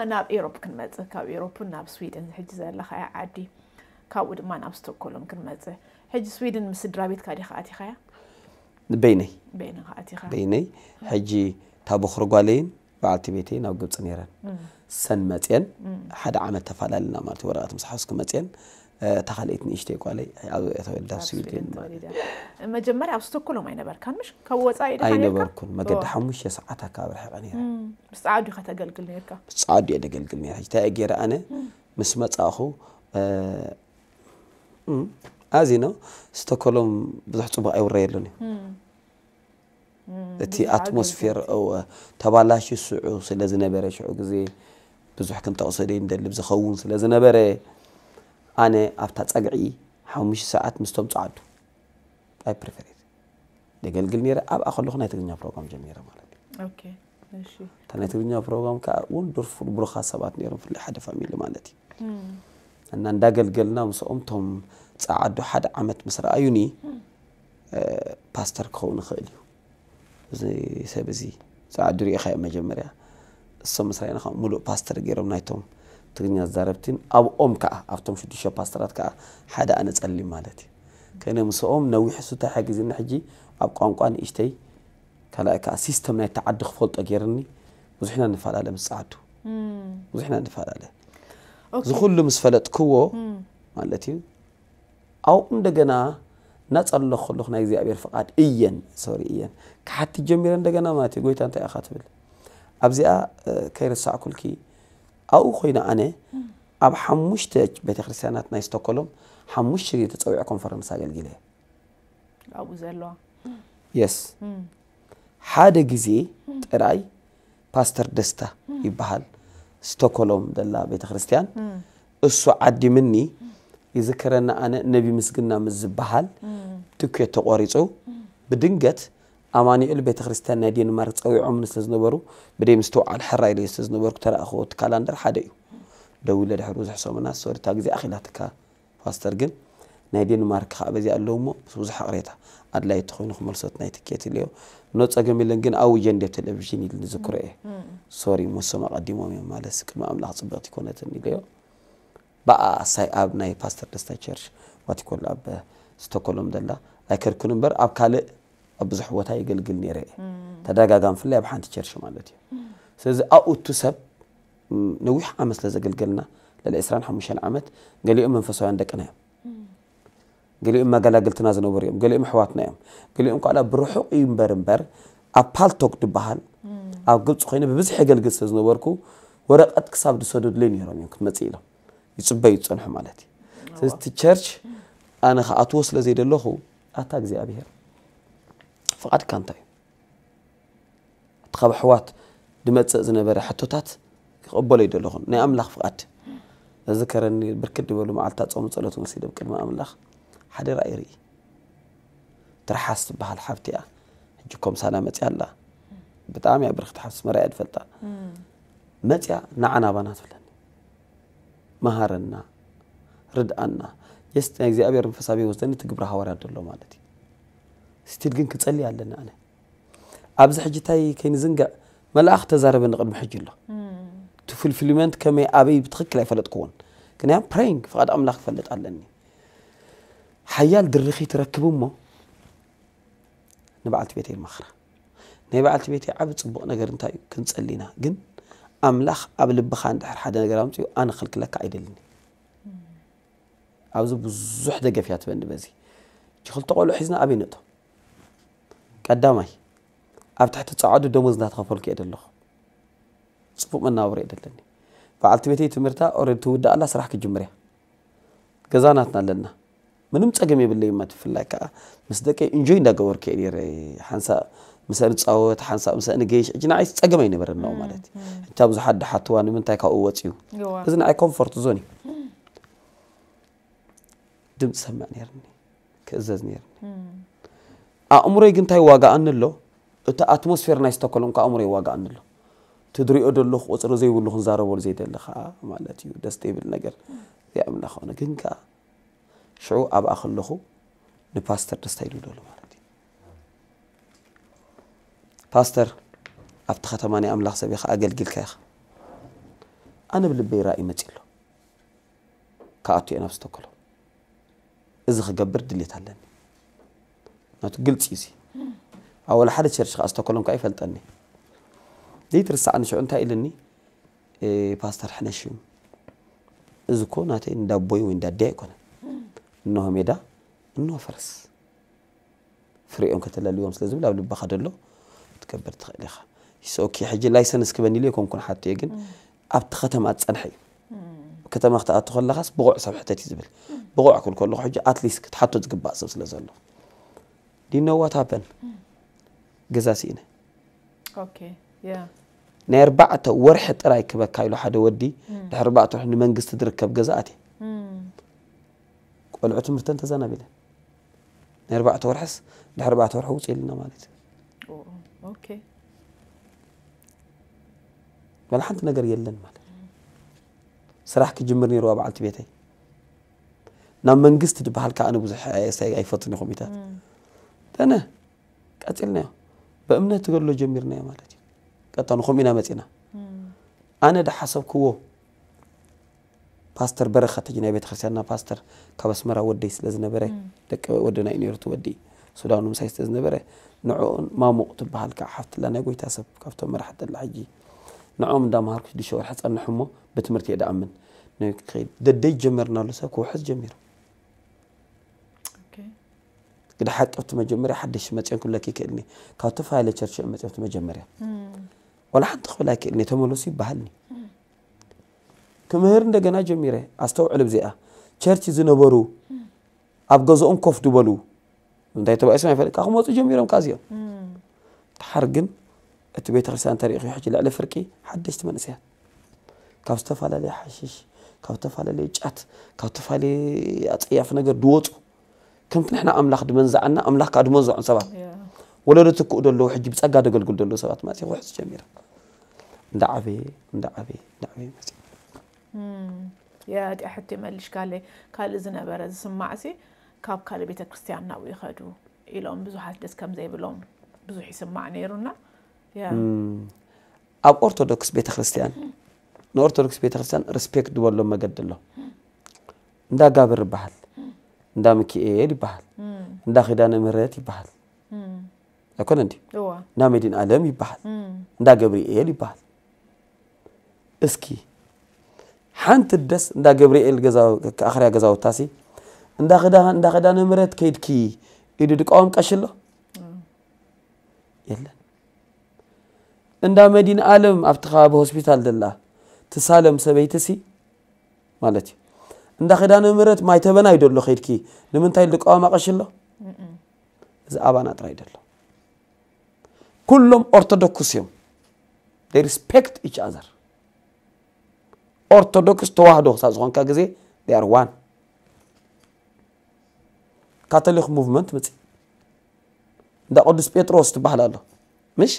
ድማ ናብ ኤሮፕ ክንመፅእ ካብ ኤሮፕን ናብ ስዊድን ሕጂ ዘለካያ ዓዲ ካብኡ ድማ ናብ ስቶክሆልም ክንመፅእ ሕጂ ስዊድን ምስ ስድራ ቤትካ ዲ ከኣቲኻያ በይነይ በይነ ከኣቲኻ በይነይ ሕጂ ታቦክሪ ጓለይን በዓልቲ ቤተይ ናብ ግብፂ ነይረን ሰን መፅአን ሓደ ዓመት ተፈላለና ማለት ወረቀት ምስ ሓስኩ መፅአን ተኻሊእትን እሽተይ ቆለይ ኣብ ተወልዳ ስዊድን መጀመርያ ኣብ ስቶክሎም ኣይነበርካን ምሽ ካብ ወፃኢ ኣይነበርኩን መገዲ ሓሙሽተ ሰዓት ኣካባቢ ርሕቐ ነይረ ምስ ፃዓዱ ኢኻ ተገልግል ነርካ ምስ ፃዓዱ እየ ተገልግል ነረ እንታይ ገይረ ኣነ ምስ መፃእኹ ኣዚኖ ስቶክሎም ብዙሕ ፅቡቅ ኣይውረየሉን እዩ እቲ ኣትሞስፌር ተባላሽ ስዑ ስለ ዝነበረ ሽዑ ግዜ ብዙሕ ክንጠቕሰደዩ ንደሊ ብዝኸውን ስለ ዝነበረ ኣነ ኣብታ ፀግዒ ሓሙሽተ ሰዓት ምስቶም ፀዓዱ ኣይ ፕሪፈሪት ደገልግል ነይረ ኣብኣ ከለኹ ናይ ትግርኛ ፕሮግራም ጀሚረ ማለት እዩ እታ ናይ ትግርኛ ፕሮግራም ከዓ እውን ደርፉር ብሩኻ ሰባት ነይሮም ፍላይ ሓደ ፋሚሊ ማለት እዩ እና እንዳገልገልና ምስኦም ቶም ፀዓዱ ሓደ ዓመት ምስ ረኣዩኒ ፓስተር ክኸውን ይኽእል እዩ እዚ ሰብ እዚ ፀዓዱ ሪኢኻዮ መጀመርያ እሶም ምስ ረኣዩና ከዓ ሙሉእ ፓስተር ገይሮም ናይቶም ትግርኛ ዝዛረብትን ኣብኦም ከዓ ኣብቶም ሽዱሽተ ፓስተራት ከዓ ሓደ ኣነ ጸሊም ማለት እዩ ከነ ምስኦም ነዊሕ ሱታ ሓጊዝና ሕጂ ኣብ ቋንቋ ንእሽተይ ካልኣይ ከዓ ሲስተም ናይቲ ዓዲ ክፈልጦ ገይርኒ ብዙሕና ንፈላለ ምስ ፃዓዱ ብዙሕና ንፈላለ እዚ ኩሉ ምስ ፈለጥክዎ ማለት እዩ ኣብኡ እንደገና እናፀለኹ ከለኹ ናይ እግዚኣብሔር ፍቓድ እየን ሶሪ እየን ክሓቲ ጀሚረ እንደገና ማለት እዩ ጎይታ እንታይ ኢኻ ትብል ኣብዚኣ ከይርሳዕ ኩልኪ ኣብኡ ኮይኑ ኣነ ኣብ ሓሙሽተ ቤተክርስትያናት ናይ ስቶኮሎም ሓሙሽተ ግዜ ተፀዊዐ ኮንፈረንስ ኣገልግለ ዘለዋ የስ ሓደ ግዜ ጥራይ ፓስተር ደስታ ይበሃል ስቶኮሎም ዘላ ቤተክርስትያን እሱ ዓዲምኒ ይዝከረና ኣነ ነቢ ምስግና ምስ ዝበሃል ትኬት ተቆሪፁ ብድንገት ኣማኒኤል ቤተ ክርስትያን ናይ ዴንማርክ ፀዊዖም ስለ ዝነበሩ ብደይ ምስተውዓል ሕራ ለ ስለ ዝነበርኩ ተረእኸቦት ካላንደር ሓደ እዩ ደው ኢለ ድሕሪ ብዙሕ ሰሙና ሶሪታ ግዜ ኣኺላትካ ፓስተር ግን ናይ ዴንማርክ ከዓ በዚ ኣለዉ ሞ ብዙሕ ኣቕሬታ ኣድላይ ኮይኑ ክመልሶት ናይ ትኬት ኢለዮ ንፀገም ኢለን ግን ኣብ ውጀን ደብ ቴሌቭዥን ኢሉ ንዝክሮ እየ ሶሪ መሶም ኣቐዲሞም እዮም ማለት ቅድሚ ኣምላኽ ፅብቕቲ ይኮነትን ኢለዮ ብኣ ኣሳይ ኣብ ናይ ፓስተር ደስታ ቸርች ዋቲኮሉ ኣብ ስቶኮሎም ዘላ ኣይከርክን እምበር ኣብ ካልእ أبزح وتاي قل قل نيره تداقا قام في اللي أبحان تشرش مالتي سيزي أو تسب نويح عمس لزا قل قلنا للإسران حمشان عمت قال يوم منفسوا عندك أنا قال يوم ما قال قلتنا زنوبر يوم قال يوم حواتنا يوم قال يوم قال برحق يمبر مبر أبال توك دبهال أب قلت خينا ببزح قل قل سيزنوبركو ወረቀት ክሳብ ዝሰደዱ ለይ ነይሮም እዮም ክትመፅእ ኢሎም ይፅበዩ ዝፀንሑ ማለት እዩ ስለዚ እቲ ቸርች ኣነ ከዓ ኣትዎ ስለ ዘይደለኹ ኣታ እግዚኣብሄር ፍቓድካ እንታይ እዩ እቲ ካብ ኣሕዋት ድመፅእ ዝነበረ ሕቶታት ይቕበሎ ዩ ደለኹን ናይ ኣምላኽ ፍቓድ እዚ ከረኒ ብርክት ዝበሉ መዓልታ ፀሙ ፀሎት ወሲደ ቅድሚ ኣምላኽ ሓደ ራእይ ርኢ ትርሓስ ዝበሃል ሓፍቲ እያ ሕጂ ኮምሳና መፅያ ኣላ ብጣዕሚ እያ ብርክቲ ሓፍቲ መርያ ትፈልጣ መፅያ ንዓናባና ትብለኒ መሃረና ርድኣና የስ ናይ እግዚኣብሔር መንፈሳዊ ወስደኒ ትግብሪ ሃዋርያት ዘሎ ማለት እዩ ستيل جن كتصلي على أنا أبز حجتاي كين زنجا ما لا أخت زارب النقد محج الله تفي الفيلمنت كم أبي بتخك لا يفلت كون كنا يعني برينج فقد أملاك فلت على أني حيال درخي تركب أمه نبعت بيتي المخرة نبعت بيتي عبد صبوق نجر نتاي كنت سألينا جن أملاخ قبل بخان دحر حدا نجرام تيو أنا خلك لك عيد لني عاوز بزح دقة فيها تبني بزي تقول تقول حزن أبي نتو ቀዳማይ ኣብ ትሕቲ ፀዓዱ ደሞዝ እናተኸፈልኩ እየ ዘለኹ ፅቡቅ መናባብሮ እየ ዘለኒ በዓልቲ ቤተይ ትምህርታ ኦረድ ትውዳእ ኣላ ስራሕ ክጅምር እያ ገዛ ናትና ኣለና ምንም ፀገም የብለይ ማ ትፍላይ ከዓ ምስ ደቀይ እንጆይ እንዳገበርኩ እየ ነረ ሓንሳ ምስ ንፃወት ሓንሳ ምስ ንገይሽ ሕጂ ንዓይ ፀገም ኣይነበረ ኣለዎ ማለት እዩ ሕጂ ብዙሓት ድሓትዋ ንምንታይ ካብኡ ወፅዩ እዚ ንዓይ ኮምፎርት ዞን እዩ ድምፂ ሰምዕ ነርኒ ክእዘዝ ነርኒ ኣእምሮይ ግን እንታይ ዋጋ እንሎ እቲ ኣትሞስፌር ናይ ስተኮሎም ኣእምሮይ ዋጋ እንሎ ትድሪኦ ደለኹ ቁፅሪ ዘይብሉ ክንዛረበሉ ዘይደሊ ከዓ ማለት እዩ ደስ ዘይብል ነገር እዚኣምላ ኮነ ግን ከዓ ሽዑ ኣብኣ ከለኹ ንፓስተር ደስታ ኢሉ ደሎ ማለት እዩ ፓስተር ኣብቲ ከተማ ናይ ኣምላኽ ሰብ ኢኻ ኣገልጊልካ ኢኻ ኣነ ብልበይ ራእይ መፂ ኣሎ ካብኣትዮ ናብ ዝተከሎ እዚ ክገብር ድሌት ኣለኒ نات قلت سيسي أول حد شرش خاص تكلم كيف فلتني دي ترسع عن شو أنت إلني إيه باستر حنشيم إذا كنا تين دبوي وين دديك كنا إنه ميدا إنه فرس فريقهم كتلا اليوم لازم لا بلي بخاد له تكبر تخليها يسوكي حجي لا يسنس كبني لي كون كون حتى يجن أبتختم أتسنحي كتم أخت أدخل لخس بقع سبحتي تزبل بقع كل كل حجي أتليس كتحطوا تقبع سبس لازم له Do you know what happened? ገዛሲእነ ናይ ኣርባዕተ ወርሒ ጥራይ ክበካ ኢሉ ሓደ ወዲ ድሕሪ ኣርባዕተ ወርሒ ንመንግስቲ ዝርከብ ገዛኣት እየ ቆልዑ ትምህርተን ተዘናቢለን ናይ ኣርባዕተ ወርሕስ ድሕሪ ኣርባዕተ ወርሒ ውፅ ኢልና ማለት እዩ በላ ሓንቲ ነገር የለን ማለት ስራሕ ክጅምር ነይሩዋ በዓልቲ ቤተይ ናብ መንግስቲ ድበሃል ከዓ ንብዙሕ ኣይፈትን ይኹም ኢታት ተነ ቀፂልና በእምነት ገሎ ጀሚርናዮ ማለት እዩ ቀጥታ ንከምኡ ኢና መፂና ኣነ ዳሓሰብክዎ ፓስተር በረኻ ተጂ ናይ ቤተክርስትያንና ፓስተር ካብ ኣስመራ ወደይ ስለ ዝነበረ ደቂ ወደና እዩ ነርቱ ወዲ ሱዳኑ ምሳይ ስለ ዝነበረ ንዕኡን ማሙቕ ትበሃል ካብ ሓፍትላ ናይ ጎይታ ሰብ ካብቶም መራሕቲ ላ ሕጂ ንዖም እንዳምሃርኩ ሽዱሽተ ወርሒ ፀንሕ እሞ ብትምህርቲ እየ ደኣምን ንክድ ደደይ ጀመርናሉ ሰብ ክውሕዝ ጀሚሩ حتى أنت مجمرة حدش متين كي كأني كاتف هاي لشرش متين مجمرة ولا حد خلا كأني تملوسي بهلني كمهر عندنا جميرة أستوعب زيها شرش زنبرو أم كف دبلو እንታይ ተባእሰ ይፈልጥ ካብ ክመፁ ጀሚሮም ካ እዚኦም تاريخ يحكي لا لفركي حدش ሕጂ ልዕሊ ፍርቂ على لي ካብ ዝተፈላለየ على لي جات ጫት ካብ ዝተፈላለየ ኣፀያፍ ነገር ድወፁ ከምቲ ንሕና ኣምላኽ ድመንዝኣና ኣምላኽ ከዓ ድመንዝዖም ሰባት ወለዶ ትክኡ ደለዉ ሕጂ ብፀጋ ደገልግሉ ደለዉ ሰባት ማለት ኩሕዝ ጀሚረ እንዳዓበየ እንዳዓበየ እንዳዓበየ መፅ ያ ዲኣ ሕቶ መልሽ ካልእ ካልእ ዝነበረ ዝስማዕ ሲ ካብ ካልእ ቤተ ክርስቲያን ናብኡ ይኸዱ ኢሎም ብዙሓት ደስ ከም ዘይብሎም ብዙሕ ይስማዕ ነይሩና ኣብ ኦርቶዶክስ ቤተ ክርስቲያን ንኦርቶዶክስ ቤተ ክርስቲያን ሪስፔክት ዝበሎም መገዲ ኣሎ እንዳጋብር ይበሃል እንዳ ሚካኤል ይበሃል እንዳ ኪዳነ ምህረት ይበሃል ኣይኮነ እንዲ እንዳ መዲን ኣለም ይበሃል እንዳ ገብርኤል ይበሃል እስኪ ሓንቲ ደስ እንዳ ገብርኤል ኣኽርያ ገዛውታሲ እንዳ ኪዳነ ምህረት ከይድኪ ኢሉ ድቃወም ቀሽሎ የለን እንዳ መዲን ኣለም ኣብቲ ከባቢ ሆስፒታል ዘላ ትሳለም ሰበይቲ ሲ ማለት እዩ እንዳ ኸዳነ ማይ ተበና ይደሎ ከድኪ ንምንታይ ዝቃወማ ቀሽሎ እዚ ኣባና ጥራይ ደሎ ኩሎም ኦርቶዶክስ እዮም they respect each other ኦርቶዶክስ ተዋህዶ ክሳብ ዝኾንካ ግዜ ኣር ዋን ካቶሊክ ሙቭመንት ምፅእ እንዳ ቅዱስ ጴጥሮስ ትበሃል ኣሎ ምሽ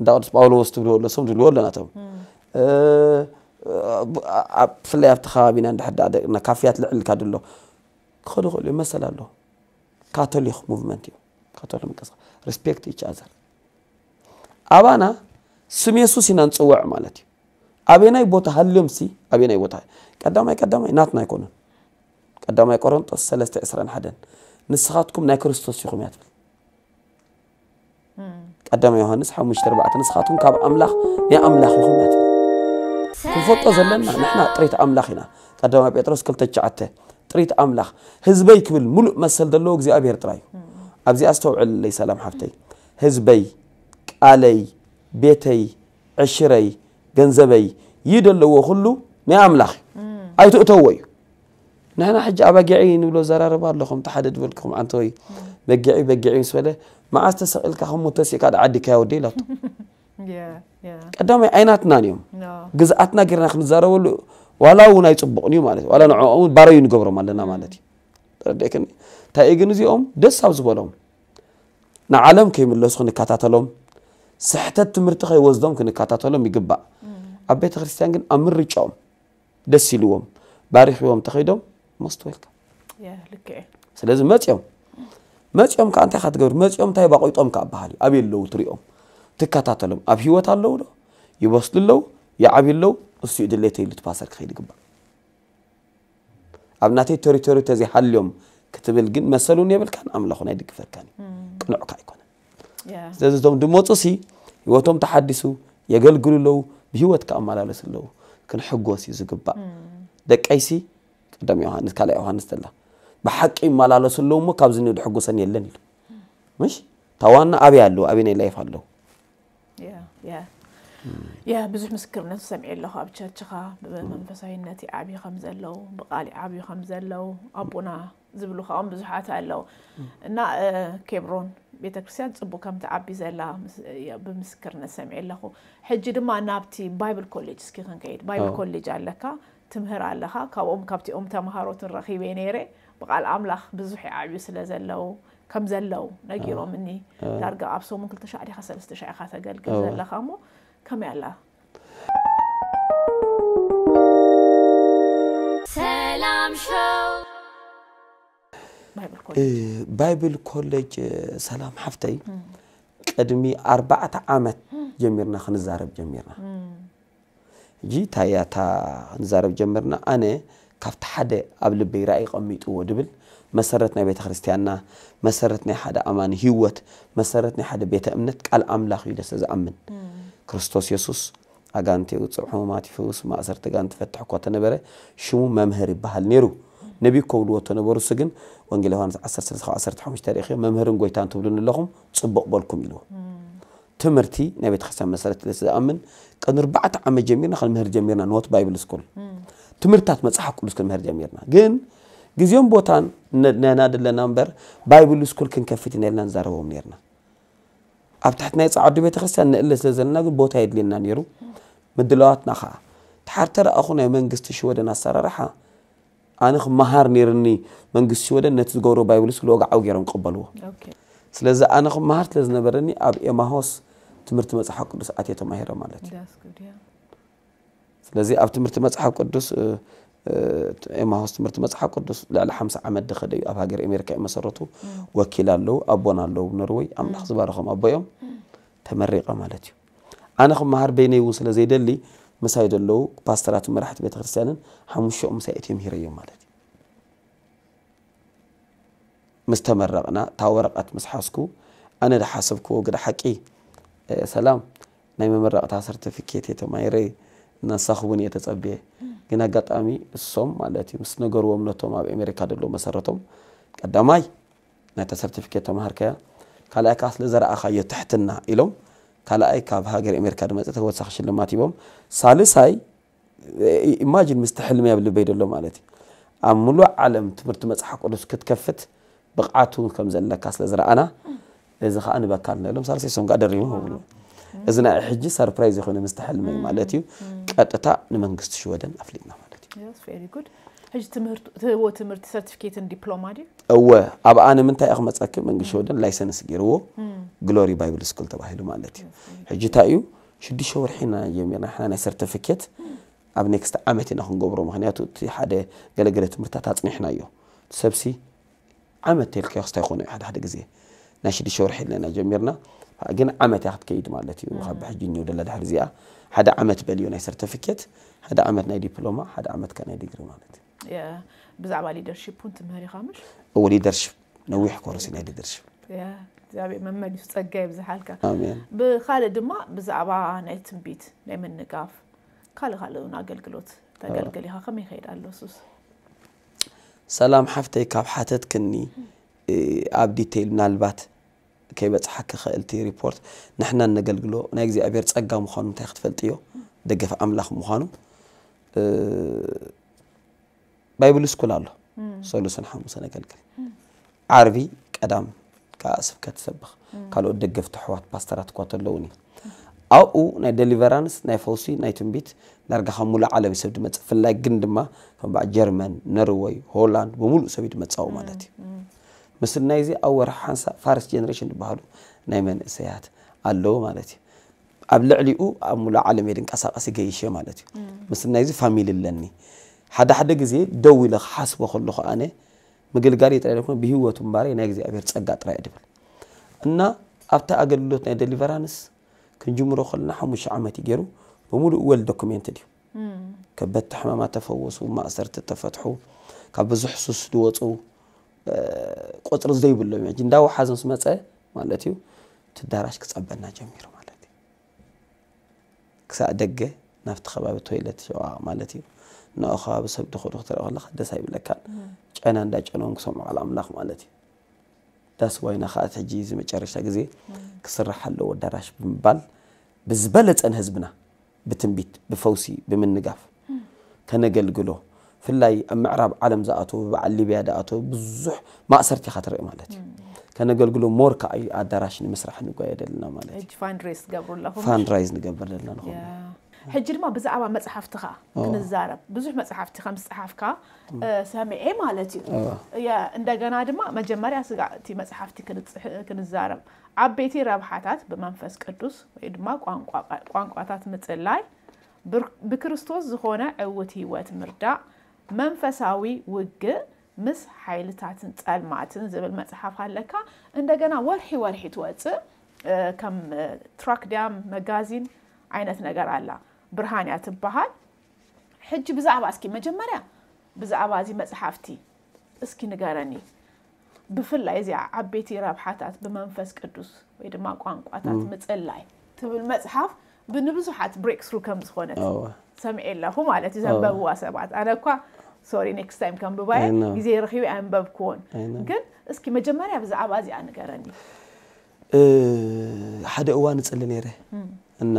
እንዳ ቅዱስ ጳውሎስ ትብልዎ ኣሎ ኣለሶም ትብልዎ ናቶም ብፍላይ ኣብቲ ከባቢና ድሕዳደና ካፍያት ልዕል ልካ ደሎ ክኸዱ ይኽእሉ እዩ መሰል ኣለዎ ካቶሊክ ሙቭመንት እዩ ካቶሊክ ምንቅስቃስ ሪስፔክት ኢች ኣዘር ኣባና ስም የሱስ ኢና ንፅውዕ ማለት እዩ ኣበየናይ ቦታ ሃልዮምሲ ኣበየናይ ቦታ ቀዳማይ ቀዳማይ ናትና ኣይኮኑን ቀዳማይ ቆሮንጦስ 3 21 ንስኻትኩም ናይ ክርስቶስ ኢኹም እያ ትብል ቀዳማይ ዮሃንስ 5 4 ንስኻትኩም ካብ ኣምላኽ ናይ ኣምላኽ ኢኹም እያ ትብል كفوتو زلنا نحن طريت املاخنا قدما بيطرس كل تشعته طريت املاخ حزبي كبل مل مسل دلو غزي ابير طراي ابزي استوع لي سلام حفتي حزبي قالي بيتي عشري جنزبي يدلو كله ما املاخ اي توي نحن حج ابقعين ولو زرار بالكم تحدد بالكم انتوي بقعي بقعي سوله ما استسقلك هم متسي قاعد عدي كاودي لطو ቀዳማይ ዓይናትናን እዮም ግዝኣትና ጌርና ክንዛረበሉ ዋላ እውን ኣይፅቡቕን እዩ ማለት እዩ ዋላ ንዕኦም ባረዩ ንገብሮም ኣለና ማለት እዩ ተረዲእክኒ እንታይ እዩ ግን እዚኦም ደስ ኣብ ዝበሎም ንዓለም ከይምለሱ ክንከታተሎም ስሕተት ትምህርቲ ከይወስዶም ክንከታተሎም ይግባእ ኣብ ቤተ ክርስቲያን ግን ኣብ ምርጫኦም ደስ ኢልዎም ባሪኽዎም ተኸይዶም ሞስት ዌልካም ስለዚ መፅኦም መፅኦም ከዓ እንታይ ካ ትገብር መፅኦም እንታይ ባቆይጦም ካ ኣበሃል እዩ ኣብ የለዉ ትሪኦም ትከታተሎም ኣብ ሂወት ኣለው ዶ ይበስሉ ኣለው ይዓብዩ ኣለው እሱ እዩ ድሌተይ ልትፓሰር ክኸይድ ይግባእ ኣብ ናተይ ቴሪቶሪ ተዘይሓልዮም ክትብል ግን መሰሉ የብልካን ኣምላኹን ኣይድግፈርካን እዩ mm. ቅኑዕካ ኣይኮነን ስለዚ እቶም ድመፁ ሲ ሂወቶም ተሓዲሱ የገልግሉ ኣለው ብሂወት ከኣመላለሱ ኣለው ክንሕጎስ እዩ ዝግባእ mm. ደቀይሲ ቀዳም ዮሃንስ ካልኣይ ዮሃንስ ተላ ብሓቂ ይመላለሱ ኣለው እሞ ካብዚ ንድሕጎሰን የለን ኢሉ mm. ምሽ ታዋና ኣብይ ኣለዉ ኣብይ ናይ ላይፍ ኣለዉ ያ ብዙሕ ምስክርነት ሰሚዕየ ኣለኹ ኣብ ቸርችኻ ብመንፈሳዊነት ይዓብዪ ከም ዘለው ብቃሊእ ዓብዪ ከም ዘለው ኣቦና ዝብሉ ኸውን ብዙሓት ኣለው እና ኬብሮን ቤተክርስትያን ፅቡቅ ከም ትዓቢ ዘላ ብምስክርነት ሰሚዕየ ኣለኹ ሕጂ ድማ ናብቲ ባይብል ኮሌጅ እስኪ ክንከይድ ባይብል ኮሌጅ ኣለካ ትምህር ኣለኻ ካብኦም ካብቲኦም ተምሃሮትን ረኪበ ነይረ ብቃል ኣምላኽ ብዙሕ ይዓብዩ ስለ ዘለው ከም ዘለው ነጊሮምኒ ዳርጋ ኣብ ሰሙን 2 ኢኻ ተገልግል ዘለኻ እሞ ከመይ ኣላ ሰላም ሾው ባይብል ኮሌጅ ሰላም ሓፍተይ ቅድሚ ኣርባዕተ ዓመት ጀሚርና ክንዛረብ ጀሚርና እጂ ታያታ ክንዛረብ ጀሚርና ኣነ ካብቲ ሓደ ኣብ ልበይ ራእይ ቀሚጥዎ ድብል መሰረት ናይ ቤተ ክርስትያንና መሰረት ናይ ሓደ ኣማኒ ሂወት መሰረት ናይ ሓደ ቤተ እምነት ቃል ኣምላኽ እዩ ደስ ዝኣምን ክርስቶስ የሱስ ኣጋንቴ ውፅእ ሕሙማት ይፍውስ ማእሰርቲ ጋንቲ ፈትሕ እኳ ተነበረ ሽሙ መምህር ይበሃል ነይሩ ነቢ ከብልዎ ተነበሩ ስ ግን ወንጌል ዮሃንስ 1615 ተሪእኽዮ መምህርን ጎይታን ትብሉን ኣለኹም ፅቡቅ በልኩም ኢልዎ ትምህርቲ ናይ ቤተክርስትያን መሰረት ደስ ዝኣምን ቀን ርባዕተ ዓመት ጀሚርና ክንምህር ጀሚርና ንወት ባይብል ስኩል ትምህርታት መፅሓፍ ቅዱስ ክንምህር ጀሚርና ግን جزيهم بوتان ننادى لنا نمبر بايبل سكول كن كفتنا لنا نزارهم نيرنا ኣብ ትሕትና ይፃዓዱ ቤተ ክርስቲያን ንእለ ስለ ዘለና ግን ቦታ የድልየና ነይሩ ምድለዋትና ከዓ ተሓርተ ረኣኹ ናይ መንግስቲ ሽወደን ኣሰራርሓ ኣነ ክመሃር ነይርኒ መንግስቲ ሽወደን ነቲ ዝገብሮ ባይብልስ ዝወግዓው ገይሮም ቀበልዎ ስለዚ ኣነ ክመሃር ስለ ዝነበረኒ ኣብ ኤማሆስ ትምህርቲ መፅሓፍ ቅዱስ ኣትየ ተማሂረ ማለት እዩ ስለዚ ኣብ ትምህርቲ መፅሓፍ ቅዱስ ኤማሁስ ትምህርቲ መፅሓፍ ቅዱስ ልዕሊ 50 ዓመት ድኸደ እዩ ኣብ ሃገር ኣሜሪካ እዩ መሰረቱ ወኪል ኣለው ኣቦና ኣለው ኖርዌይ ኣምላኽ ዝባርኾም ኣቦዮም ተመሪቐ ማለት እዩ ኣነ ክመሃር በይነይ እውን ስለ ዘይደሊ ምሳይ ዘለዉ ፓስተራት መራሕቲ ቤተክርስትያንን ሓሙሽተኦም ምሳይ እትዮም ሂረዮም ማለት እዩ ምስ ተመረቕና እታ ወረቐት ምስ ሓስኩ ኣነ ድሓሰብክዎ ግዳ ሓቂ ሰላም ናይ መመረቕታ ሰርቲፊኬት የተማይረ እናሳኹ እውን እየ ተፀቢየ ግን አጋጣሚ እሶም ማለት ምስ ነገሩ ወምነቶም ኣብ ኤሜሪካ ደሎ መሰረቶም ቀዳማይ ናይታ ሰርቲፊኬት ተማሃርከያ ካልኣይ ከዓ ስለ ዘረኣኻዮ ትሕትና ኢሎም ካልኣይ ካብ ሃገር ኤሜሪካ ድመፅ ተወሳኺ ሽልማት ሂቦም ሳልሳይ ኢማጅን ምስቲ ሕልሚ ኣብ ልበይ ደሎ ማለት እዩ ኣብ ሙሉእ ዓለም ትምህርቲ መፅሓፍ ቅዱስ ክትከፍት ብቕዓት እውን ከም ዘለካ ስለ ዝረኣና እዚ ከዓ ንበካል ነሎም ሳልሳይ ሶም ከዓ ደሪቡ ይብሉ إذن أحجي سرپرايز يخونه مستحيل ما يمالتي كاتتا نمنقست شودن أفليتنا مالتي yes أنا good هج تمرت هو تمرت سيرتيفيكيت ان دبلوماتي هو ابا انا من تاي اخمت اك من شودن لايسنس أنا غلوري بايبل سكول تبعهلو مالتي هج تايو شدي شو رحينا يمنا حنا انا سيرتيفيكيت اب نيكست امتي نخن غبرو مخنياتو أنا حدا غلغله تمرت تاع تصني حنايو سبسي امتي الكيخ تاخونو حدا حدا غزي ناشدي شو رحينا انا جميرنا ግን ዓመት ኢኻ ትከይድ ማለት እዩ ካብ ሕጂን እዩ ዘለና ድሕር እዚኣ ሓደ ዓመት በልዩ ናይ ሰርቲፊኬት ሓደ ዓመት ናይ ዲፕሎማ ሓደ ዓመት ከዓ ናይ ዲግሪ ማለት እዩ ብዛዕባ ሊደርሽፕ እውን ትምህር ኢኻ ምሽ እዎ ሊደርሽፕ ነዊሕ ኮርስ ናይ ሊደርሽፕ እግዚኣብሔር መመሊሱ ፀጋ ይብዝሓልካ ብካልእ ድማ ብዛዕባ ናይ ትንቢት ናይ ምንጋፍ ካልእ ካልእ እውን ኣገልግሎት ተገልግል ኢኻ ከመይ ይኸይድ ኣሎ ሱስ ሰላም ሓፍተይ ካብ ሓተት ክኒ ኣብ ዲቴይል ምናልባት ከይበፅሓኪ ክእል እቲ ሪፖርት ንሕና ነገልግሎ ናይ እግዚኣብሔር ፀጋ ምዃኑ እንታይ ክትፈልጥ እዮ ደገፍ ኣምላኽ ምዃኑ ባይብል ስኩል ኣሎ ሰሉስን ሓሙስን ኣገልግል ዓርቢ ቀዳም ከዓ ስብከት ሰብኽ ካልኦት ደገፍቲ ኣሕዋት ፓስተራት እኳ ተለውን እዩ ኣብኡ ናይ ደሊቨራንስ ናይ ፈውሲ ናይ ትንቢት ዳርጋ ካብ ሙሉእ ዓለም ሰብ ድመፅእ ብፍላይ ግን ድማ ከም ጀርመን ነርወይ ሆላንድ ብሙሉእ ሰብ ድመፃው ማለት እዩ ምስና እዚ ኣብ ወርሒ ሓንሳ ፋርስ ጀነሬሽን ዝበሃሉ ናይ መንእሰያት ኣለዉ ማለት እዩ ኣብ ልዕሊኡ ኣብ ሙሉእ ዓለም የ ድንቀሳቀሲ ገይሸ ማለት እዩ ምስና እዚ ፋሚል ኣለኒ ሓደ ሓደ ግዜ ደው ኢለ ክሓስቦ ከለኩ ኣነ ምግልጋል ጥራይ ኮ ብሂወቱ እምባረ ናይ እግዚኣብሔር ፀጋ ጥራይ ድብል እና ኣብታ ኣገልግሎት ናይ ደሊቨራንስ ክንጅምሮ ከለና ሓሙሽተ ዓመት እዩ ገይሩ ብሙሉእ ወል ዶኩሜንት ድዩ ከበድቲ ሕማማት ተፈወሱ ማእሰርቲ ተፈትሑ ካብ ብዙሕ ሱስ ዝወፁ ቁፅሪ ዘይብሎ እዩ እንዳዊ ሓዘን መፀ ማለት እዩ ትዳራሽ ክፀበና ጀሚሩ ማለት እዩ ክሳእ ደገ ናብቲ ከባቢ ቶይለት ሸዋ ማለት እዩ ንኡ ከባቢ ሰብ ድኽዱ ክትርኢ ከለካ ደስ ይብለካ ጨና እንዳጨነውን ክሰምዑ ኣምላኽ ማለት እዩ ዳስ ዋይና ከዓ ሕጂ እዚ መጨረሻ ግዜ ክስራሕ ኣለዎ ዳራሽ ብምባል ብዝበለፀን ህዝብና ብትንቢት ብፈውሲ ብምንጋፍ ከነገልግሎ ብፍላይ ኣብ ምዕራብ ዓለም ዝኣተ ብበዓል ሊብያ ዝኣተዉ ብዙሕ ማእሰርቲ ኢካ ትርኢ ማለት እዩ ከነገልግሎ ሞር ከዓ እዩ ኣዳራሽ ንምስራሕ ንጓየ ዘለና ማለት እዩፋንድራይዝ ንገብር ዘለና ንኸ ሕጂ ድማ ብዛዕባ መፅሓፍቲ ኻ ክንዛረብ ብዙሕ መፅሓፍቲ ከም ዝፅሓፍካ ሰሚዐ ማለት እዩ እንደገና ድማ መጀመርያ ስጋ እቲ መፅሓፍቲ ክንዛረብ ዓበይቲ ረብሓታት ብመንፈስ ቅዱስ ወይ ድማ ቋንቋታት ምፅላይ ብክርስቶስ ዝኾነ ዕውት ሂወት ምርዳእ መንፈሳዊ ውግ ምስ ሓይልታትን ፀልማትን ዝብል መፅሓፍ ኣለካ እንደገና ወርሒ ወርሒ ትወፅእ ከም ትራክ ድያ መጋዚን ዓይነት ነገር ኣላ ብርሃን እያ ትበሃል ሕጂ ብዛዕባ እስኪ መጀመርያ ብዛዕባ እዚ መፅሓፍቲ እስኪ ንገረኒ ብፍላይ እዚኣ ዓበይቲ ረብሓታት ብመንፈስ ቅዱስ ወይ ድማ ቋንቋታት ምፅላይ ትብል መፅሓፍ ብንብዙሓት ብሬክስሩ ከም ዝኮነት ሰሚዒ ኣለኹ ማለት እዩ ዘንበብዋ ሰባት ኣነ እኳ sorry next time kan babaya ጊዜ ረኺቡ ኣንበብክዎን ግን እስኪ መጀመርያ ብዛዕባ እዚኣ ንገረኒ ሓደ እዋን እፅሊ ነይረ እና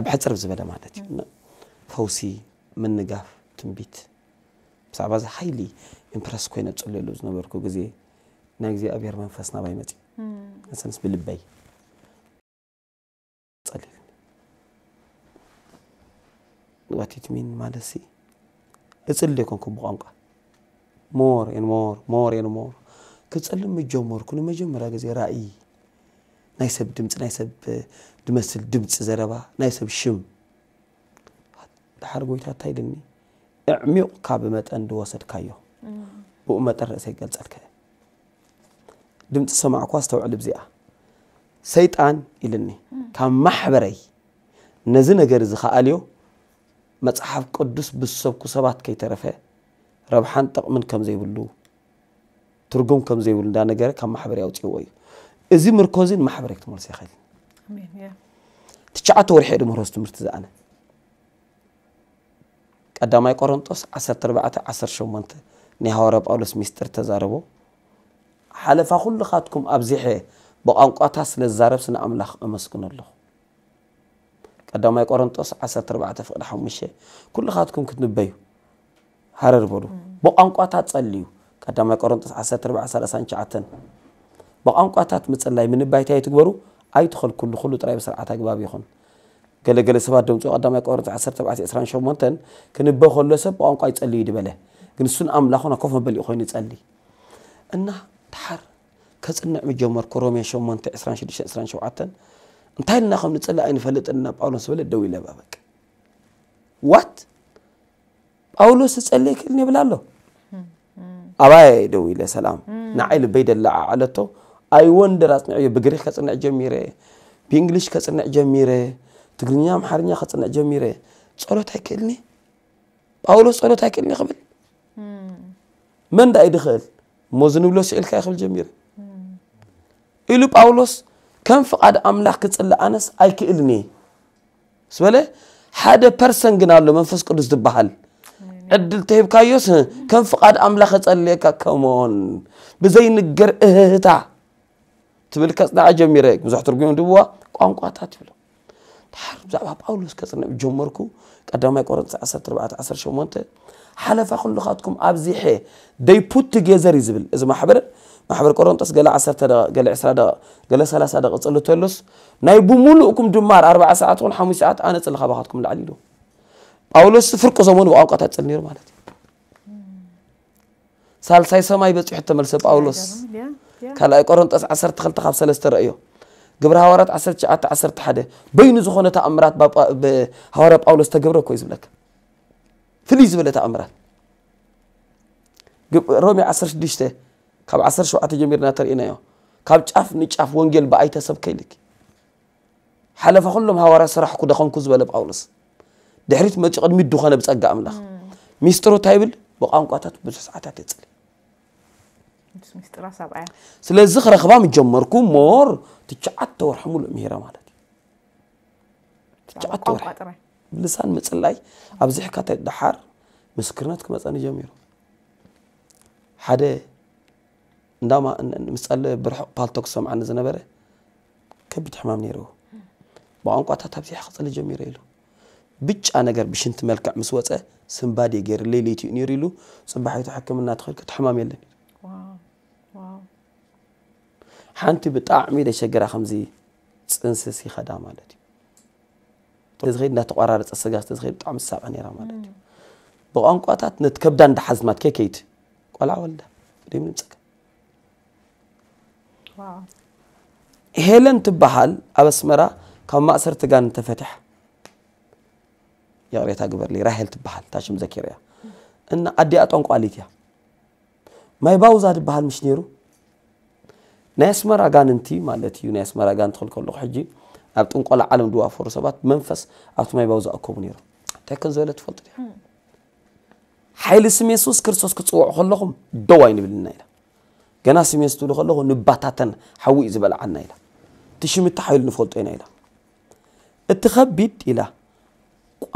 ኣብ ሕፅር ዝበለ ማለት እዩ ፈውሲ ምንጋፍ ትንቢት ብዛዕባ እዚ ሓይሊ ኢምፕረስ ኮይነ ዝፅልየሉ ዝነበርኩ ግዜ ናይ እግዚኣብሔር መንፈስ ናባይ መፅኡ ኣሰንስ ብልበይ ፀሊል ዋቲትሚን ማለት ሲ እፅሊ ኮንኩም ብቋንቋ ሞር ኤን ሞር ሞር ኤን ሞር ክፀሊ ምጀመርኩ ንመጀመርያ ግዜ ራእይ ናይ ሰብ ድምፂ ናይ ሰብ ድመስል ድምፂ ዘረባ ናይ ሰብ ሽም ድሓር ጎይታ እንታይ ድኒ ኣዕሚቕ ካብ መጠን ድወሰድካዮ ብኡ መጠን ርእሰይ ገልፀልከ ድምፂ ሰማዕኳ ዝተውዕል ብዚኣ ሰይጣን ኢልኒ ካብ ማሕበረይ ነዚ ነገር እዚ ከኣልዮ مصحف قدس بسبكو سبات كي ترفه ربحان تقمن كم زي بلو ترقم كم زي بلو دانا غير كم محبري أو تيوي إزي مركوزين محبريك تمر سي خيل تشعطو ورحي دم هرستو مرتزانة قدامي قرنطوس عصر تربعة عصر شو منت نهارة بأولوس ميستر تزاربو حالفا خلقاتكم أبزيحي بقانقاتها سنزارب سنعمل أمسكن الله ቀዳማይ ቆሮንጦስ 14 ፍቅዲ 5 ኩልኻትኩም ክትንበዩ ሃረር በሉ ብቋንቋታት ጸልዩ ቀዳማይ ቆሮንጦስ 1439 ብቋንቋታት ምፅላይ ምንባይታ ይትግበሩ ኣይትኸልኩሉ ኩሉ ጥራይ ብስርዓት ኣግባብ ይኹን ገለገለ ሰባት ደምፁ ቀዳማይ ቆሮንጦስ 1428 ክንበ ከሎ ሰብ ብቋንቋ ይጸልዩ ድበለ ግን እሱን ኣምላኹና ኮፍ መበሊኡ ኮይኑ ይጸሊ እና ድሓር ከፅንዕ ምጀመርኩ ሮሜ 8 26 27 እንታይ ኢልና ከም ንፅላእ ኣይንፈልጥና ጳውሎስ በለ ደው ኢለ ባበቅ ዋት ጳውሎስ ዝፀልእ ክእልን ይብል ኣሎ ኣባየ ደው ኢለ ሰላም ንዓይ ልበይ ደለዓዓለቶ ኣይ ወንደር ኣፅንዕዮ ብግሪክ ከፅንዕ ጀሚረ ብእንግሊሽ ከፅንዕ ጀሚረ ትግርኛ ኣምሓርኛ ከፅንዕ ጀሚረ ፀሎት ኣይክእልኒ ጳውሎስ ፀሎት ኣይክእልኒ ክብል መን ዳእይ ድኽእል ሞ ዝንብሎ ስዒልካ ይኽእል ጀሚረ ኢሉ ጳውሎስ كم فقد أملاك تسأل أنس أيك إلني سبله هذا person جناله من فسق رزد بحال عدل تهب كايوس كم فقد أملاك تسأل لك كمون بزين الجر تاع تبلك أصنع جميرك مزح ترقيون دوا قام قاتات فيلو تحرم زعبا باولوس كسرنا بجمركو قدام أي قرن تعسر تربعة عسر شو مانته حلف أخلو خاتكم أبزيحه they put together is بال إذا ما حبرت ማሕበር ቆሮንጦስ ገለ 10 ደቂቃ ገለ 20 ደቂቃ ገለ 30 ደቂቃ ፅሉ ተሎስ ናይ ብምሉእኩም ድማር 4 ሰዓት ውን 5 ሰዓት ኣነ ፅልኻ ባኻትኩም ልዓል ኢሉ ጳውሎስ ፍርቂ ሰሞኑ ብቋንቋ ተፅል ነይሩ ማለት እዩ ሳልሳይ ሰማይ በፂሑ ተመልሰ ጳውሎስ ካልኣይ ቆሮንጦስ 12 ካብ 3 ረአዮ ግብሪ ሃዋርያት 19 11 በይኑ ዝኾነ ተኣምራት ብሃዋርያ ጳውሎስ ተገብረ እኮ እዩ ዝብለካ ፍልይ ዝበለ ተኣምራት ሮሜ 16 كاب عصر شو أتجمير ناتر إنا يو كاب شاف نشاف ونجل بأي تسب كيلك حلف خلهم هوارا سرح كده خون كذب لب أولس دهريت ما تقد مد دخان بس أجا أملا ميسترو تايبل بقام قاتت بس ساعات تتسلي سلزخر خبام جمركو مور تجعت ورحمه الأميرة مالك تجعت ورحمه بلسان مثل أبزح كاتت دحر مسكرناتك مثلا جميرو حده እንዳማ ምስፃለ ብርሑቕ ፓልቶክ ሰምዓኒ ዝነበረ ከቢድ ሕማም ነይሩ ብቋንቋታት ኣብዚሕ ክፅሊ ጀሚረ ኢሉ ብጫ ነገር ብሽንቲ መልክዕ ምስ ወፀ ስምባዴ ገይሩ ሌሊት እዩ ነይሩ ኢሉ ፅባሒቱ ሕክምና ትኽእል ክት ሕማም የለን ሓንቲ ብጣዕሚ ደሸገራ ከምዚ ፅንስስ ይኸዳ ማለት እዩ ተዝኸይድ እናተቋራረፀ ስጋ ዝተዝኸይድ ብጣዕሚ ዝሳቀ ነይራ ማለት እዩ ብቋንቋታት ነቲ ከብዳ እንዳሓዝማት ከይከይድ ቆልዓ ወልዳ ብደይ ምንም ፀገም ሄለን ትበሃል ኣብ ኣስመራ ካብ ማእሰር ትጋን ተፈትሐ የቕሬታ ግበርሊ ራሄል ትበሃል ታሽም ዘኪር እያ እና ኣዲኣ ጠንቋሊት እያ ማይ ባውዛ ትበሃል ምሽ ነይሩ ናይ ኣስመራ ጋንንቲ ማለት እዩ ናይ ኣስመራ ጋን ትኽእል ከለኹ ሕጂ ኣብ ጥንቆላ ዓለም ድዋፈሩ ሰባት መንፈስ ኣብቲ ማይ ባውዛ ኣከቡ ነይሮም እንታይ ከም ዝበለ ትፈልጡ ሓይሊ ስም የሱስ ክርስቶስ ክፅውዑ ከለኹም ደዋይ ንብልና ኢና جنا سميس تقول خلاه نبتاتن حوي زبل عنا إلى تشم التحيل نفوت إنا إلى اتخبيت إلى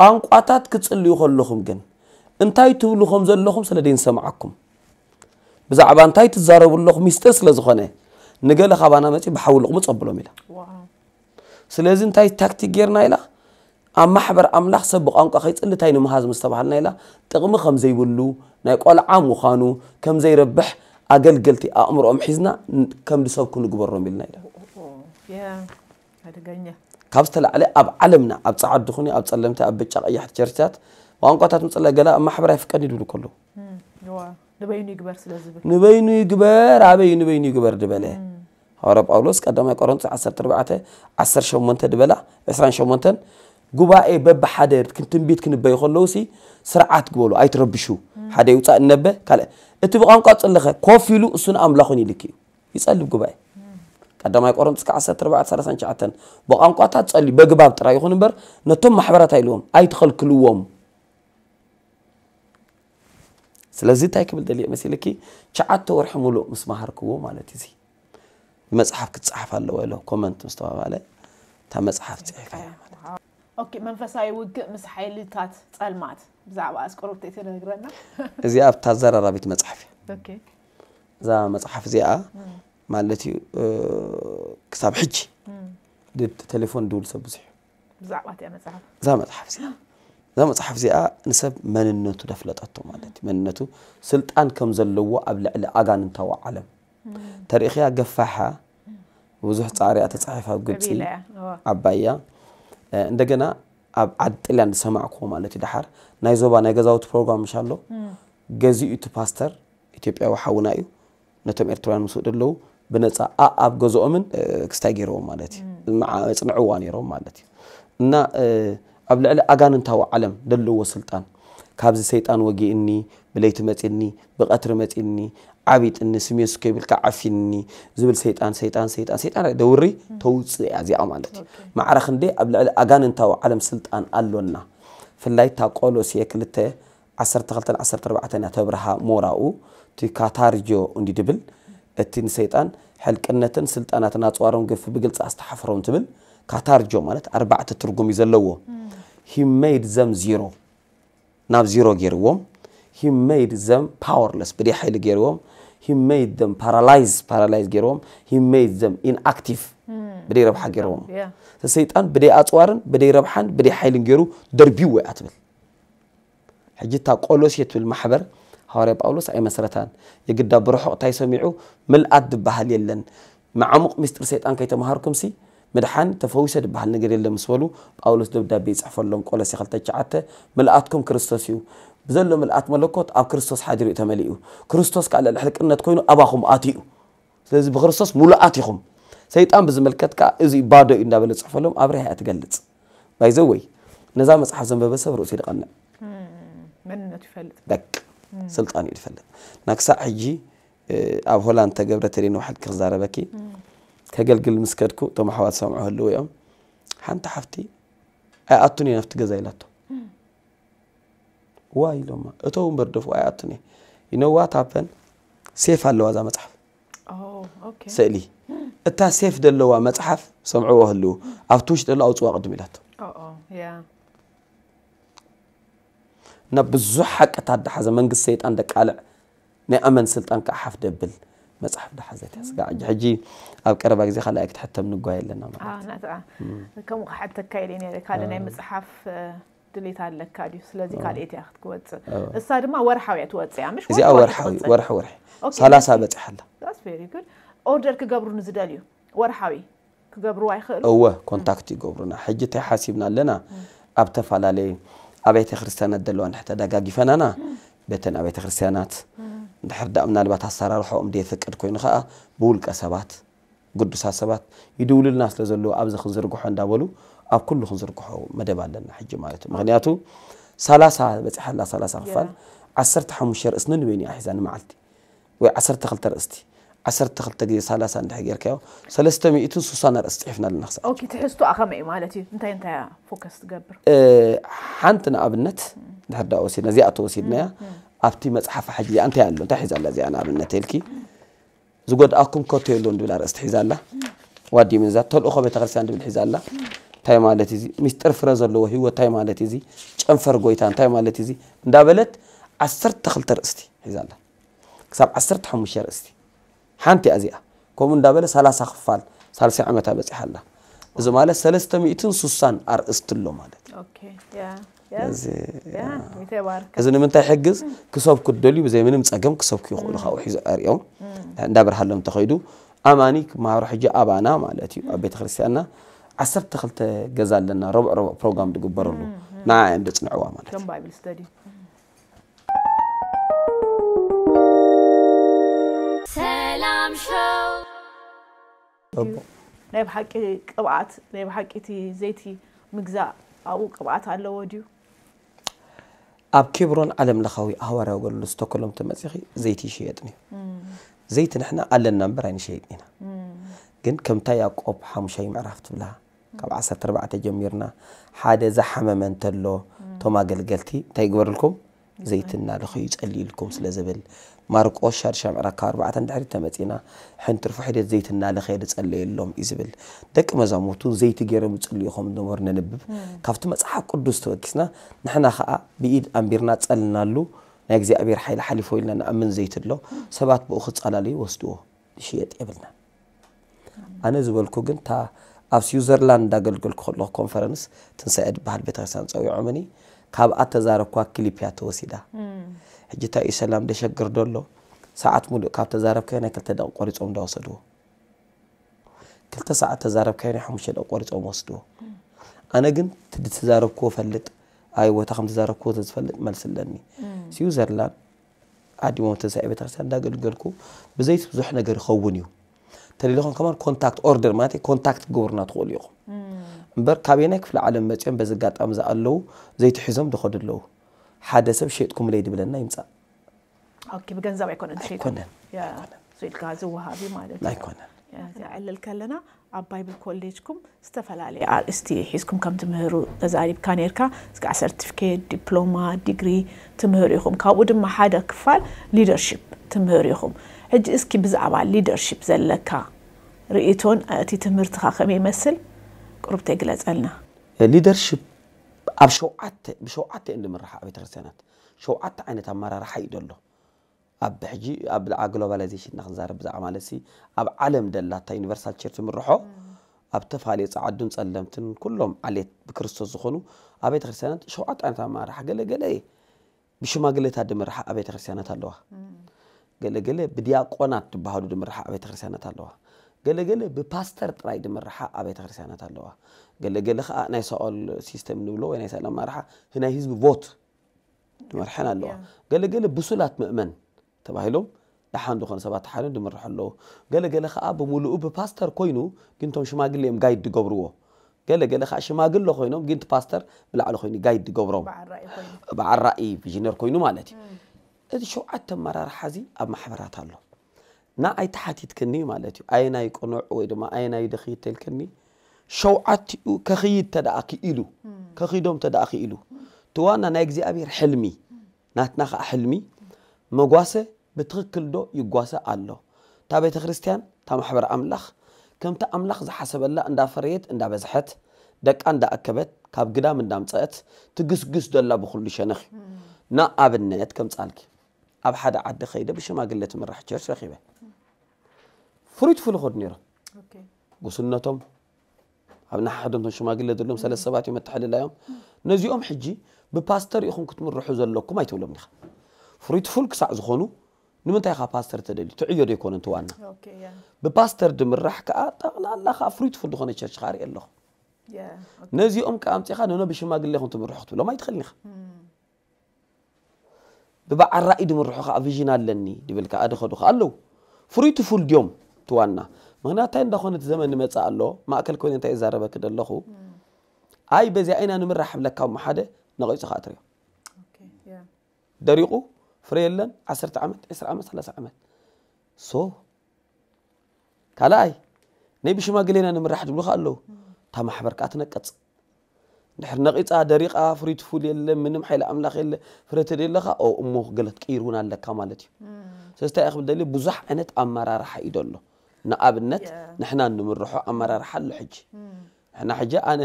أن قاتات كتسلي خلاهم جن انتاي تقول لهم زل لهم سلدين سمعكم بزعب انتاي تزاروا لهم مستسلا زخنة نقل خبانا ما تي بحول لهم تقبلوا ميلا سلزين تاي تكتي غيرنا إلى أما حبر أم لحظة بقانق أخيت اللي تاي نمهاز مستبعنا إلى تقم خمزي بلو نيك عام وخانو كم زي ربح ኣገልገልቲ ኣእምሮኦም ሒዝና ከም ድሰብኩ ንግበሮም ኢልና ኢና ኣደገኛ ካብ ዝተላዕለ ኣብ ዓለምና ኣብ ፃዓድ ድኹኒ ኣብ ፀለምቲ ኣብ ብጫ ቀያሕቲ ቸርችታት ቋንቋታት ምፅላይ ገላ ኣብ ማሕበራይ ፍቀድ ይድብሉ ከለዉ ንበይኑ ይግበር ኣበይ ንበይኑ ይግበር ድበለ ሐዋርያ ጳውሎስ ቀዳማይ ቆሮንቶስ 14 18 ድበላ 28 جوبائي باب حدر كنتم بيت كن بيخلوسي سرعات قولوا أي تربشو حدا يوصى النبه قال أنتوا بقى قاتل الله كوفيلو سن أملاخني لكي يسأل جوبائي قدام هيك أرنت كعسة ربع سر سنة جاتن بقى قاتل تسألي بجباب ترى يخون بر نتم محبرات هيلوم أي تخل كلوم سلازيت هيك بالدليل مثل لكي جاتو ورحموا له مس مهركو ما لا تزي مسحف كتسحف الله ولا كومنت مستوى عليه تمسحف تسحف መንፈሳዊ ውግእ ምስ ሓይልታት ፀልማት ብዛዕባ ኣስቆሮብተ እቲ ነግረና እዚኣ ኣብታ ዘራራቢት መፅሓፍ እያ እዛ መፅሓፍ እዚኣ ማለት እዩ ክሳብ ሕጂ ቴሌፎን ድብል ሰብ ብዙሕ እዩ እዛ መፅሓፍ እዚኣ እዛ መፅሓፍ እዚኣ ንሰብ መንነቱ ደፍለጠቶ ማለት እዩ መንነቱ ስልጣን ከም ዘለዎ ኣብ ልዕሊ ኣጋንንታዊ ዓለም ተሪእኽያ ገፋሓ ብዙሕ ፃዕርያ ተፃሒፋ ኣብ ግብፂ ዓባያ እንደገና ኣብ ዓጢልያ ንሰማዕክዎ ማለት እዩ ድሓር ናይ ዞባ ናይ ገዛውቲ ፕሮግራም ምሻ ኣሎ ገዚኡ እቲ ፓስተር ኢትዮጵያዊ ሓውና እዩ ነቶም ኤርትራውያን ምስ ደለዉ ብነፃ ኣብ ገዝኦምን ክስታይ ገይሮዎም ማለት እዩ ፅንዕዋ ነይሮም ማለት እዩ እና ኣብ ልዕሊ ኣጋንንታዊ ዓለም ዘለዎ ስልጣን ካብዚ ሰይጣን ወጊእኒ ብለይቲ መፂኒ ብቀትሪ መፂኒ عبيت إن سميس كيبل كعفيني زبل سيطان سيطان سيطان سيطان دوري توصي أزي أمانتي مع رخندي قبل أجان انتو علم سلطان ألونا فلاي تاقولو سيكلته عسر تغلتن عسر تربعتن أتبرها موراو تي كاتارجو اندي دبل اتين سيطان حلقنتن سلطاناتن أتوارون قف بقلت أستحفرون تبل كاتارجو مالت أربعة ترقم يزلوو he made them zero ناب زيرو جيروهم he made them powerless بدي حيل جيروهم he made them paralyzed paralyzed ገይሮም he made them inactive بدي ربح ገይሮም ተሰይጣን بدي ኣፅዋርን بدي ረብሓን بدي ሓይልን ገይሩ ደርቢው ወይ ኣትብል ሕጂ እታ ቆሎስ የትብል ማሕበር ሐዋርያ ጳውሎስ ኣይመስረታን የግዳ ብርሑቕ እንታይ ሰሚዑ ምልኣት ዝበሃል የለን መዓሙቕ ምስጢር ሰይጣን ከይተምሃርኩምሲ مدحان تفوسة بحال نجر اللي مسولو باولوس دبدا بيصحف لهم قول سي خلتا ملاتكم كريستوس يو ብዘሎ መልኣት መለኮት ኣብ ክርስቶስ ሓደ ርኡ ተመሊኡ ክርስቶስ ከዓ ልዕሊ ሕልቅነት ኮይኑ ኣባኹም ኣትኡ ስለዚ ብክርስቶስ ሙሉኣት ኢኹም ሰይጣን ብዝመልከት ከዓ እዚ ባዶ እዩ እንዳበለ ፅሕፈሎም ኣብ ርሃያ ትገልፅ ባይ ዘወይ ነዛ መፅሓፍ ዘንበበ ሰብ ርእሱ ይድቐንዕ መንነቱ ይፈልጥ ደቂ ስልጣን እዩ ዝፈልጥ ናክሳዕ ሕጂ ኣብ ሆላንድ ተገብረ ተደን ዋሕድ ክዛረበኪ ከገልግል ምስ ከድኩ እቶም ኣሕዋት ሰምዑ ህልው እዮም ሓንቲ ሓፍቲ ኣይኣቱን እየ ናብቲ ገዛ ኢላቶም واي لما اتو مردفو اياتني you know what happened سيف هلو هذا متحف سألي اتا سيف دلو متحف سمعوه هلو افتوش دلو اوتو اقدم الات او او يا نبزوحك اتاد حزا منق السيد عندك قالع ني امن سلطان كحف دبل مسح ده حزت يا سقى حجي أو كربا جزي خلاك تحت من الجوايل لنا ما آه نتاع كم حتى كايلين يا ذكاء لنا مسحف ድሌት ኣለካ ድዩ ስለዚ ካልኤት እያ ክትክወፅእ እሳ ድማ ወርሓዊ እያ ትወፅእ እያ ምሽ እዚኣ ወርሓዊ ወርሒ ወርሒ ሰላሳ በፂሓላ ቨሪ ጉድ ኦርደር ክገብሩ ንዝደልዩ ወርሓዊ ክገብርዋ ይኽእል እወ ኮንታክት ይገብሩና ሕጂ እንታይ ሓሲብና ኣለና ኣብ ተፈላለዩ ኣብ ቤተ ክርስትያናት ዘለዋ ንድሕር ተደጋጊፈናና በተን ኣብ ቤተ ክርስትያናት እንድሕር ዳ ምናልባት ኣሰራርሖኦም ደየ ፍቅድ ኮይኑ ከዓ ብውልቀ ሰባት ቅዱሳት ሰባት ይድውልልና ስለ ዘለዎ ኣብዚ ክንዝርግሖ እንዳበሉ أو كل خنزير كحو مدبا لنا حج مالته مغنياته سلاسة بس حلا سلاسة خفان عسرت حمشير اسنن بيني أحزان معلتي وعسرت خلت رأستي عسرت تخلت تجي سلاسة عند حجير كيو سلاسة مئتون سوسانة رأستي حفنا للنخس أوكي تحستو أخم إيه مالتي أنت أنت فوكس قبر أه حنتنا أبنت نهدا أوسيدنا زي أتوسيدنا أبتي مسحف حجي أنت يعني أنت حزان لذي أنا أبنت تلكي زوجت أكون كتير لون دولار أستحزان له وادي من زاد تل أخو بتغرس عند بالحزان له እንታይ ማለት እዚ ምስጢር ፍረ ዘለዎ ህይወት እንታይ ማለት እዚ ጨንፈር ጎይታ እንታይ ማለት እዚ እንዳበለት 12 ርእስቲ ሒዛ ኣላ ክሳብ 15 ርእስቲ ሓንቲ እያ እዚኣ ከምኡ እንዳበለ 30 ክፋል 30 ዓመታ በፂሓ ኣላ እዚ ማለት 360 ኣርእስቲ ኣሎ ማለት እዚ ንምንታይ ሕግዝ ክሰብኩ ደልዩ ብዘይ ምንም ፀገም ክሰብኩ ይኽእሉ ካብኡ ሒዙ ኣርእዮም እንዳብርሃሎም ተኸይዱ ኣማኒ ክመሃሩ ሕጂ ኣባና ማለት እዩ ኣብ ቤተክርስትያንና عصب تخلت جزال لنا ربع ربع بروجرام دقو برلو نعم دت نعوى مالت كم بايبل ستدي سلام شو نيب حكي قبعات نيب حكيتي زيتي مقزع او قبعات على الوديو اب كبرون علم لخوي اهوار اقول له ستوكلم تمسخي زيتي شيتني زيت نحنا قال لنا براين شيتنا كنت كم تايا قوب حمشي معرفت بلا ካብ 14 ጀሚርና ሓደ ዝሓመመ እንተሎ እቶም ኣገልገልቲ እንታይ ይግበረልኩም ዘይትናድኹ ይፀሊኢልኩም ስለ ዝብል ማርቆስ ሻርሻ ምዕራፍ ካብ 4 ድሕሪት ተመፂና ሕንትርፉ ሒደት ዘይትናለኸ ዝፀለየሎም እዩ ዝብል ደቂ መዛሙርቱ ዘይቲ ገይሮም ይፅልኢኹም ዝነበሩ ነንብብ ካብቲ መፅሓፍ ቅዱስ ተወኪስና ንሕና ከዓ ብኢድ ኣንቢርና ፀልናሉ ናይ እግዚኣብሔር ሓይሊ ሓሊፎ ኢልና ንኣምን ዘይት ኣሎ ሰባት ብኡ ክፀላለዩ ወስድዎ ዝሽየጥ የብልና ኣነ ዝበልኩ ግን ኣብ ስዊዘርላንድ እንዳገልገልኩ ከለኹ ኮንፈረንስ ትንሳኤ ዝበሃል ቤተክርስትያን ፀዊዖምኒ ካብኣ ተዛረብኳ ክሊፕ እያ ተወሲዳ ሕጂ እንታይ እዩ ሰላም ደሸግር ደሎ ሰዓት ሙሉእ ካብ ተዛረብካዮ ናይ ክልተ ደቂ ቆሪፆም እንዳወሰድዎ ክልተ ሰዓት ተዛረብካዮ ናይ ሓሙሽተ ደቂ ቆሪፆም ወስድዎ ኣነ ግን ትዛረብክዎ ፈልጥ ኣይ ቦታ ከም ተዛረብክዎ ዝፈልጥ መልስ ኣለኒ ስዊዘርላንድ ዓዲሞም ትንሳኤ ቤተክርስትያን እንዳገልገልኩ ብዘይት ብዙሕ ነገር ይኸውን እዩ ተሊልኹም ከማ ኮንታክት ኦርደር ማለት ኮንታክት ክገብሩና ትኽእሉ ኢኹም እምበር ካበየናይ ክፍለ ዓለም መፅኦም በዚ ኣጋጣሚ ዝኣለው ዘይትሕዞም ድኸዱ ኣለዉ ሓደ ሰብ ሸጥኩም ለይ ድብለና ይምፃእ ብገንዘብ ኣይኮነን ኣይኮነን ኢልካ ዝወሃብ ማለት እዩ ኣይኮነን ዘዕልል ከለና ኣብ ባይብል ኮሌጅኩም ዝተፈላለየ ኣርእስቲ ሒዝኩም ከም ትምህሩ ተዛሪብካ ነርካ እስካዕ ሰርቲፊኬት ዲፕሎማ ዲግሪ ትምህሩ ኢኹም ካብኡ ድማ ሓደ ክፋል ሊደርሽፕ ትምህሩ ኢኹም ሕጂ እስኪ ብዛዕባ ሊደርሽፕ ዘለካ ርእቶን እቲ ትምህርትኻ ከመይ ይመስል ቁርብተ ይግለፀልና ሊደርሽፕ ኣብ ሸውዓተ ብሸውዓተ እየን ንምርሓ ኣብ ቤተክርስትያናት ሸውዓተ ዓይነት ኣመራርሓ እዩ ደሎ ኣብ ሕጂ ኣብ ብልዓ ግሎባላይዜሽን ናክንዛረብ ብዛዕባ ማለት ኣብ ዓለም ደላታ ዩኒቨርሳል ቸርች ምርሖ ኣብ ተፋለየ ፃዓዱን ፀለምትን ኩሎም ዓሌት ብክርስቶስ ዝኾኑ ኣብ ቤተክርስትያናት ሸውዓተ ዓይነት ኣመራርሓ ገለገለ እየ ብሽማግለታት ድምርሓ ኣብ ቤተክርስትያናት ኣለዋ قال قال بدياقونات بهادو دمرحة أبي تخرسانة الله قال قال بباستر تراي دمرحة أبي تخرسانة الله قال قال خا أنا سؤال سيستم نقوله أنا سأل مرحة هنا هيز بفوت دمرحنا الله قال قال بسولات مؤمن تباهلهم لحن دخان سبعة حالهم دمرح الله قال قال خا أبو ملو بباستر كوينو كنتم قل لهم جايد تقبروه قال قال خا له خوينهم كنت باستر بلعلو خويني جايد تقبروه بعد رأي بعد رأي بجنر كوينو مالتي እቲ ሸውዓተ ኣመራርሓ እዚ ኣብ ማሕበራት ኣሎ ንኣይ ተሓቲትክኒ ማለት እዩ ኣየናይ ቅኑዕ ወይ ድማ ኣየናይ ደኽይድ ተልክኒ ሸውዓትኡ ከኽይድ ተደኣ ክኢሉ ከኺዶም ተደኣ ክኢሉ እቲ ዋና ናይ እግዚኣብሔር ሕልሚ ናትና ከዓ ሕልሚ መጓሰ ብትኽክል ዶ ይጓሰ ኣሎ እታ ቤተ ክርስትያን እታ ማሕበር ኣምላኽ ከምቲ ኣምላኽ ዝሓሰበላ እንዳፈረየት እንዳበዝሐት ደቃ እንዳኣከበት ካብ ግዳም እንዳምፀአት ትግስግስ ዘላ ብኩሉ ሸነኽ እዩ ንኣብነት ከም ጻልኪ أب حدا عد خيدة بش ما قلت من راح تشيرش رخيبة فريد فول خود نيرو قسنتهم أب نحدهم شو ما قلت لهم سلس سبات يوم التحلل اليوم نزي أم حجي بباستر يخون كتمر روحو زلوكو ما يتولو منيخ فريد فول كسع زخونو نمن تايخا باستر تدلي تعيير يكون انتوانا بباستر دمر راح كا طغلا لا خا فريد فول دخون تشيرش خاري اللو نزي أم كامتي خا نونو بش ما قلت لهم تمر روحو ما يتخلنيخ بباع الرائد من روحك أفيجنا لني دبلك أدخل دخل له فري تفول اليوم توانا ما أنا تين دخون الزمن ما تسأله ما أكل كون أنت إزارة بكد الله خو أي بزي أنا نمر رحب لك كم حدا نغيس خاطري okay. yeah. دريقو فري عشرة عمد عشرة عمد ثلاثة عمد so. كلاي نبي شو ما قلنا نمر رحب له خاله تام حبر كاتنا ድሕር ነቂፃ ደሪቃ ፍሪት ፉል የለ ምንም ሓይሊ ኣምላኽ የለ ፍረ ተደየ ኣለኻ ኦ እሞ ገለት ቅይር እውን ኣለካ ማለት እዩ ስለስታይ እየ ክብል ደልየ ብዙሕ ዓይነት ኣመራርሓ እዩ ደሎ ንኣብነት ንሕና እንምርሖ ኣመራርሓ ኣሎ ሕጂ ንሕና ሕጂ ኣነ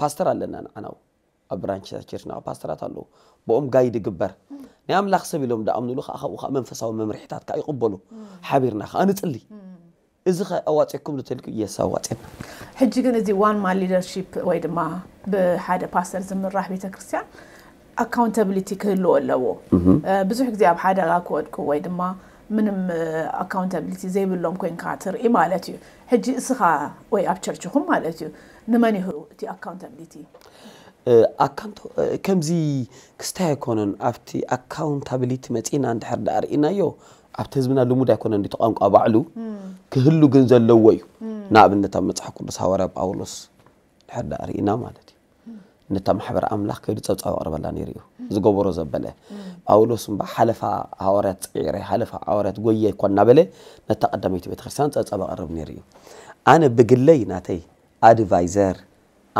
ፓስተር ኣለና ንዓና ኣብ ብራንች ቸርችና ፓስተራት ኣለዉ ብኦም ጋይድ ይግበር ናይ ኣምላኽ ሰብ ኢሎም ዳኣምንሉ ከዓ ካብኡ ከዓ መንፈሳዊ መምርሒታት ከዓ ይቕበሉ ሓቢርና ከዓ ንፅሊ እዚ ኸ ኣዋፂኩም ንትልክ የሳ ኣዋፂና ሕጂ ግን እዚ ዋንማ ሊደርሽፕ ወይ ድማ ብሓደ ፓስተር ዝምራሕ ቤተክርስትያን ኣካውንታብሊቲ ክህልዎ ኣለዎ ብዙሕ ግዜ ኣብ ሓደጋ ክወድኩ ወይ ድማ ምንም ኣካውንታብሊቲ ዘይብሎም ኮይንካ ትርኢ ማለት እዩ ሕጂ እስኻ ወይ ኣብ ቸርችኹም ማለት እዩ ንመን ይህቡ እቲ ኣካውንታብሊቲ ከምዚ ክስታይ ኣይኮነን ኣብቲ ኣካውንታብሊቲ መፂና እንድሕር ዳ ርእናዮ ኣብቲ ህዝብና ልሙድ ኣይኮነን እቲ ቋንቋ ባዕሉ ክህሉ ግን ዘለዎ እዩ ንኣብነት ኣብ መፅሓፍ ቅዱስ ሃዋርያ ጳውሎስ ድሕር ዳ ርኢና ማለት እዩ ነታ ማሕበር ኣምላኽ ከይዱ ፀብፃብ ቅርበላ ነይሩ እዩ ዝገበሮ ዘበለ ጳውሎስ እምበ ሓለፋ ሃዋርያት ፀዒረ ሓለፋ ሃዋርያት ጎየ ይኮን እናበለ ነታ ቀዳመይቲ ቤተክርስትያን ፀብፃብ ኣቅርብ ነይሩ እዩ ኣነ ብግለይ ናተይ ኣድቫይዘር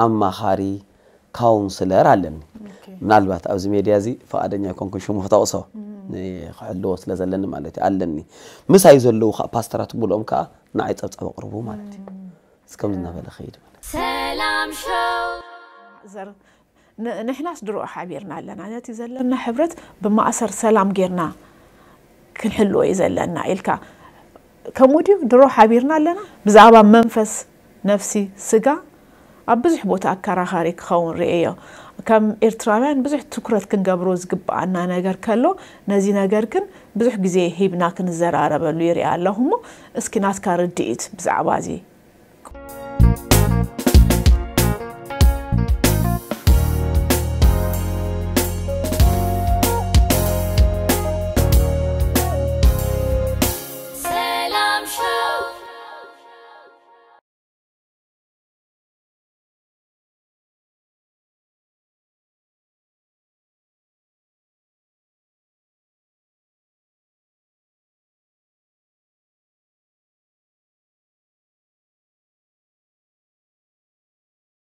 ኣማኻሪ ካውንስለር ኣለኒ ምናልባት ኣብዚ ሜድያ እዚ ፈቓደኛ ይኮንኩን ሽሙ ክተቕሶ ክሕልዎ ስለ ዘለኒ ማለት እዩ ኣለኒ ምሳይ ዘለዉ ከዓ ፓስተራት ብልኦም ከዓ ንዓይ ፀብፀብ ኣቅርቡ ማለት እዩ እስከም ዝነበለ ኸይድ ሰላም ሸው ንሕናስ ድርኦ ሓቢርና ኣለና ነቲ ዘለና ሕብረት ብማእሰር ሰላም ጌርና ክንሕልዎ እዩ ዘለና ኢልካ ከምኡ ድዩ ድሮ ሓቢርና ኣለና ብዛዕባ መንፈስ ነፍሲ ስጋ ኣብ ብዙሕ ቦታ ኣከራኻሪ ክኸውን ርአዮ ከም ኤርትራውያን ብዙሕ ትኩረት ክንገብሮ ዝግባአና ነገር ከሎ ነዚ ነገር ግን ብዙሕ ግዜ ሂብና ክንዘራረበሉ ይርኢ ኣለኹ እሞ እስኪ ናትካ ርድኢት ብዛዕባ እዚ